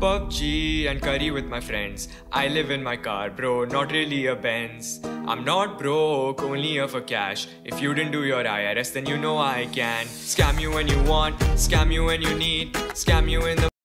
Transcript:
PUBG and curry with my friends. I live in my car, bro, not really a Benz. I'm not broke, only here for cash. If you didn't do your IRS, then you know I can. Scam you when you want, scam you when you need, scam you in the